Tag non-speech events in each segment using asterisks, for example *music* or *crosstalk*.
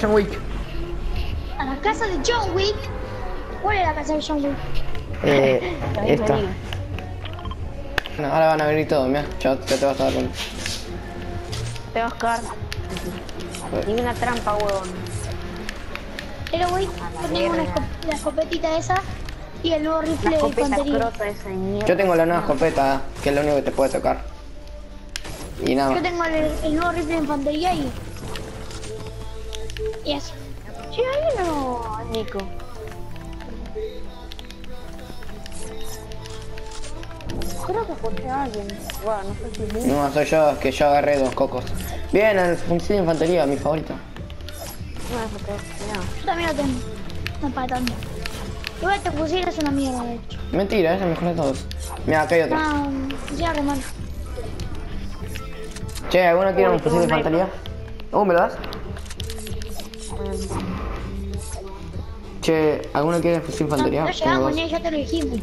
John Wick. A la casa de John Wick. ¿Cuál es la casa de John Wick? Eh, *laughs* esta. ahora van a venir todos, mira. Ya, ya te vas a dar cuenta. Te vas a caer. Ni una trampa, huevón. Pero güey, yo tengo una esco- la escopetita esa y el nuevo rifle de infantería. Yo tengo la nueva escopeta, que es lo único que te puede tocar. Y nada Yo tengo el, el nuevo rifle de infantería y. Y eso. Sí, ahí no, Nico. Creo que escuché a alguien. Bueno, no sé si. No, soy yo, es que yo agarré dos cocos. Bien, el fusil de infantería, mi favorito. No, es porque no. Yo también lo tengo. No para tanto. Igual este fusil es una mierda, de hecho. Mentira, es el mejor de todos. Mira, acá hay otro. Ah, ya mal. Che, ¿alguno quiere un fusil de infantería? Uh, ¿me lo das? Che, ¿alguno quiere No, infantería? no llegamos, ni ya te lo dijimos.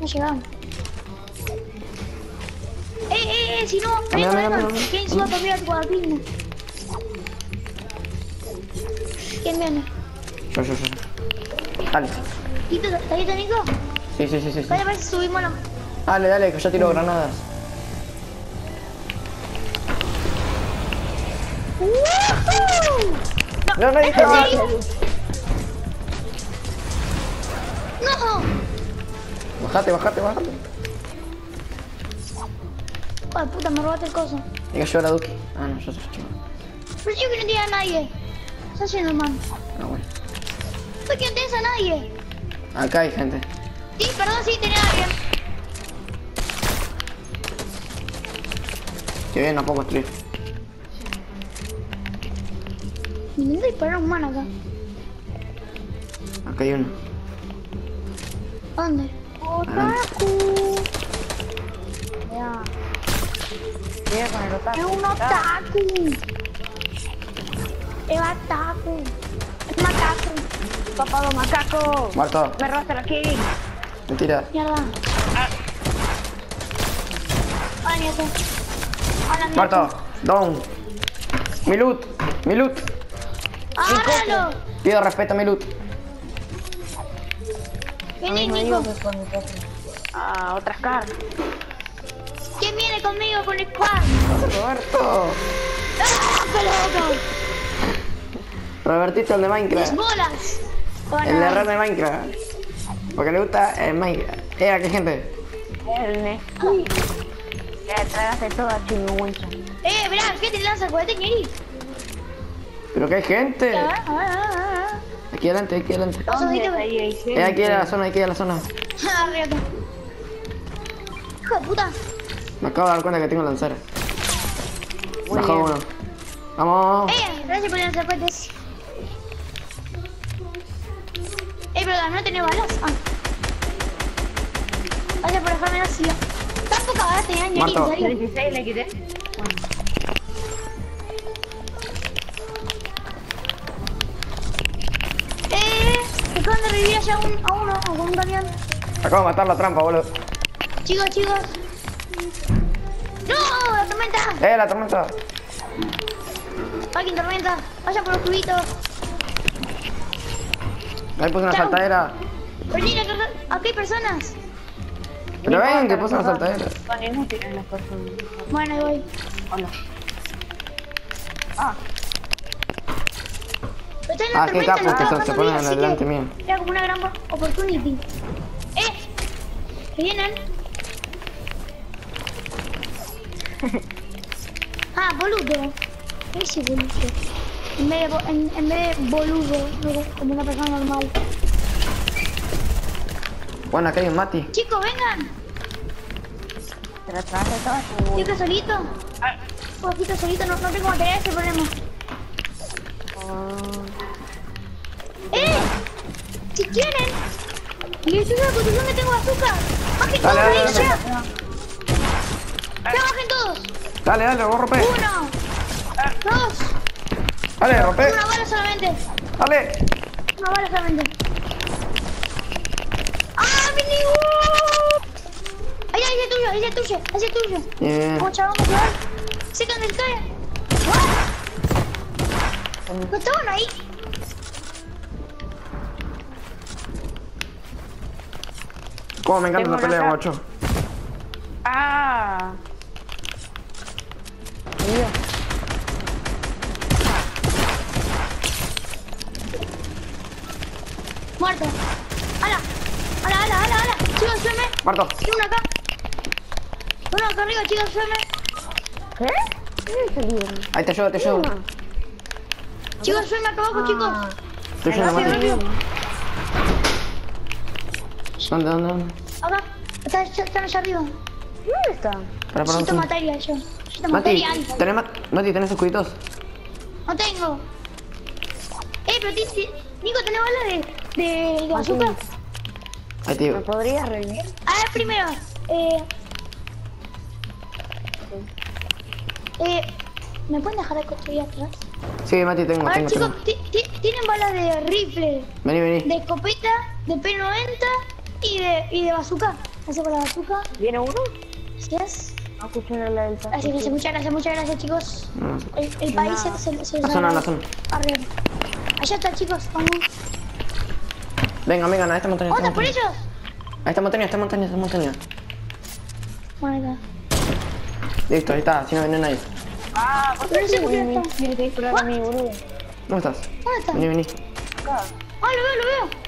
No llegamos. ¡Eh, eh, eh! Si no, venga, ¿Quién sube a cambiar tu guardapino? ¿Quién viene? Yo, yo, yo. Dale. ¿Tito, ¿Está listo, Nico? Sí, sí, sí, sí. ver si subimos la... Dale, dale, que yo tiro granadas. ¡Woohoo! No, no, ¿En dije nada. ¡No! Bajate, bajate, bajate. Ay, puta, me robaste el coso. Hay que ayudar a Duki. Ah, no, yo soy chico. Pero yo que no tiene a nadie. ¿Qué está haciendo, man? Ah, bueno. ¿Por qué no tienes a nadie? Acá hay gente. Sí, perdón, sí, tenía a alguien. Que bien, no puedo construir. Me intenta disparar un man acá. Acá hay uno. ¿Dónde? Otaku. Ya. Llega con el otaku. Es un otaku. Es otaku. Es macaco. Papado macaco. Muerto. Me robaste la kill. Mentira. Mierda. Hola, nieto. Hola, nieto. Muerto. Down. Mi loot. Mi loot. ¡Agárralo! Pido respeto a mi loot. Vení, Nico. Ah, otras cartas. ¿Quién viene conmigo con el squad? Roberto. ¡Ah! Robertito, el de ¡Mis Minecraft. bolas! El de red de Minecraft. Porque le gusta el Minecraft. Eh, aquí hay gente. El. Ya tragaste todo a Chino. Eh, mirá, ¿qué te lanza el cohete, Ñeri? Pero que hay gente. Aquí adelante, aquí adelante. Eh, aquí a la zona, aquí a la zona. *laughs* ah. Hijo de puta. Me acabo de dar cuenta que tengo lanzar. Bajó uno. Vamos. Eh, gracias por lanzar cohetes. Eh, pero no tenés balas. Ah. Gracias por dejarme la silla. Tan poca balas tenía serio. 16 le quité. A, un, a uno, con un camión. Acabo de matar la trampa, boludo. Chicos, chicos. ¡No! ¡La tormenta! Eh, la tormenta. ¡Alguien tormenta! ¡Vaya por los tubitos! Ahí puse una Chau. saltadera. Perdí, acá, acá hay personas. Pero ven, que puse una saltadera. Son inútiles las personas. Bueno, ahí voy. Hola. Ah, Pero está en la Ah, qué tormenta, capos no que son, se ponen bien, así delante que mío. Era como una gran opportunity. ¡Eh! ¿Que vienen? *laughs* ah, boludo. ¿Qué dice boludo? En vez de, en, en vez de boludo, luego, como una persona normal. Bueno, acá hay un Mati. Chicos, vengan. Wincha. que solito. Ah. Un poquito solito, no, no tengo material, ese problema. Posición que tengo azúcar. Bajen todos Dale, ahí dale, ya. bajen todos. Dale, dale, vos rompe. Uno. Dos. Dale, rompe. Una bala solamente. Dale. Una bala solamente. ¡Ah, mini! Ahí, ahí es tuyo, ahí es tuyo, ahí es tuyo. Bien. Vamos, chaval, vamos. ¿No estaban ahí? Cómo me encanta esta pelea, guacho. Ah. Muerto. ¡Hala! ¡Hala, hala, hala, hala! Chicos, sueme. Muerto. Uno acá. Uno acá arriba, chicos, sueme. ¿Qué? ¿Qué? Ahí te ayudo, te ayudo. Chicos, sueme acá abajo, chicos. Te ayudo, Rápido, Mati. rápido. ¿Dónde, dónde, dónde? Acá. Está- Están allá arriba. ¿Dónde está? Para, para, Necesito material yo. Necesito Mati, material. ¿tenés, ma- Mati, ¿tenés escuditos? No tengo. Eh, pero ti- ti- Nico, ¿tenés balas de, de, de bazooka? Ahí te ¿Me podrías revivir? A ver, primero. Eh. Eh. ¿Me pueden dejar de construir atrás? Sí, Mati, tengo, A ver, tengo, chicos, tengo. ti- ti- tienen balas de rifle, Vení, vení. de escopeta, de P90 y de, y de bazooka. Hace para la bazooka. ¿Viene uno? Gracias. No escucho la delta. Así que muchas gracias, muchas gracias, chicos. No, El, el país se, se, se La zona, la zona. Arriba. Allá está, chicos. Vamos. Venga, vengan a esta montaña. a esta ¿Otra por ellos? A esta montaña, a esta montaña, a esta montaña. Bueno. Listo, ahí está, si no viene nadie. Ah, ¿por Pero qué no que disparar a mí, boludo. ¿Dónde estás? ¿Dónde está? Vení, vení. Acá. Ah, lo veo, lo veo.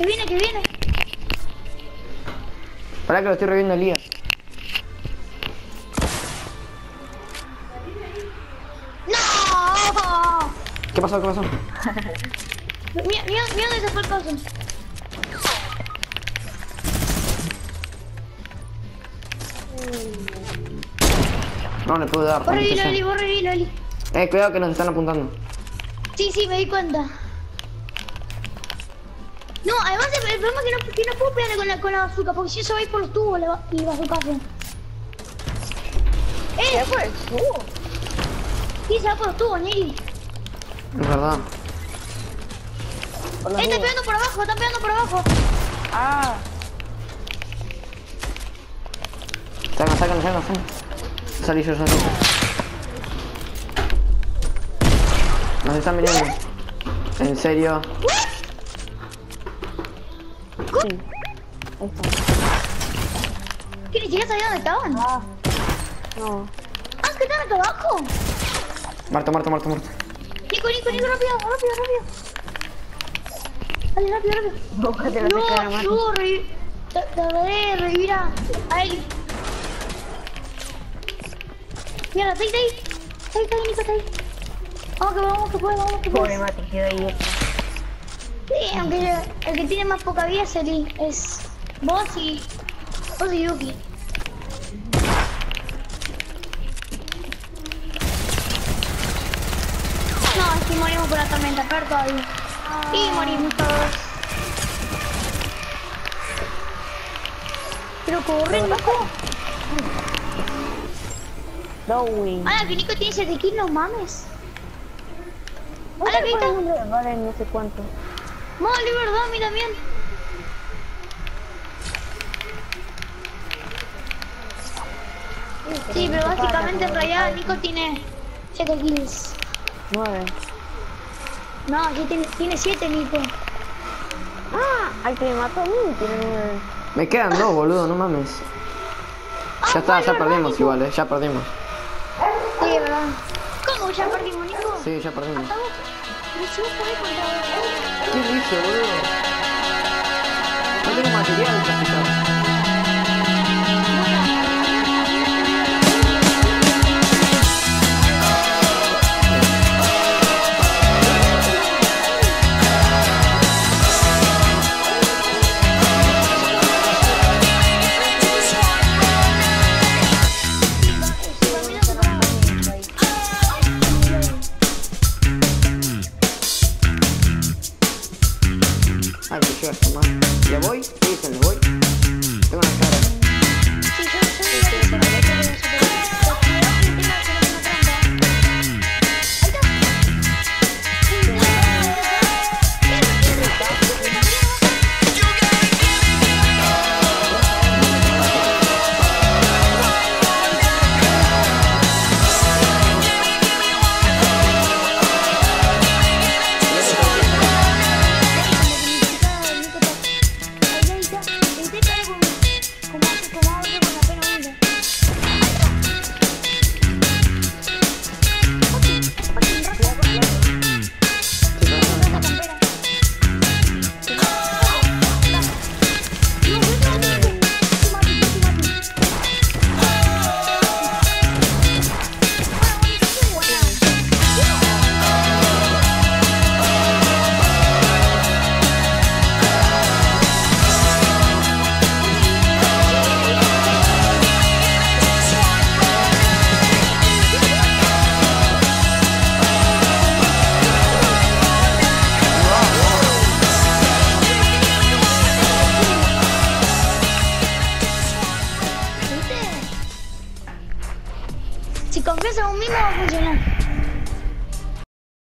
Que viene, que viene. Pará que lo estoy reviendo el día. ¡No! ¿Qué pasó? ¿Qué pasó? *laughs* Mira, mira, mira dónde se fue el coso. No le puedo dar. Maldita Loli, reví, Loli. Eh, cuidado que nos están apuntando. Sí, sí, me di cuenta. El, el problema es que no, que no puedo pegarle con la, con la bazooka, porque si eso va a ir por los tubos la, el bazookazo. ¿Qué ¡Eh! fue? Uh, Sí, se va por los tubos, Neri. Es verdad. por Eh, está pegando por abajo, está pegando por abajo. Ah, Sacan, sacan, sacan, sacan. Salí yo, salí yo. Nos están viniendo. En serio. Sí. Ahí está. ¿Qué, ni siquiera sabía dónde estaban? Ah, no. Ah, que están acá abajo. Muerto, muerto, muerto, muerto. Nico, Nico, Nico, rápido, rápido, rápido. Dale, rápido, rápido. *laughs* No. Trataré de revivir a, a él. Mira, está ahí, está ahí. Está ahí, está ahí, Nico, está ahí. Vamos que vamos que puede, vamos que Pobre puede. Mati, quedó ahí. Sí, aunque el que tiene más poca vida es el es vos y vos y Yuki. No, es que morimos por la tormenta, peor todavía. Y morimos todos. Pero corre, loco. Dowing. Ah, que Nico tiene 7 kills, no mames. No nombre, Vale, no sé cuánto. Vale, verdad, a mí también. Sí, pero básicamente en realidad Nico tiene 7 kills. Nueve. No, sí tiene, tiene 7 Nico. Ah, al que me mató a mí tiene nueve. Me quedan dos, boludo, no mames. Ah, Ya está, ya perdimos Nico. igual, eh, ya perdimos. Sí, verdad. ¿Cómo ya perdimos, Nico? Sí, ya perdimos. Hasta vos. Pero si vos podés contra ¿Qué hice, boludo? No tengo material para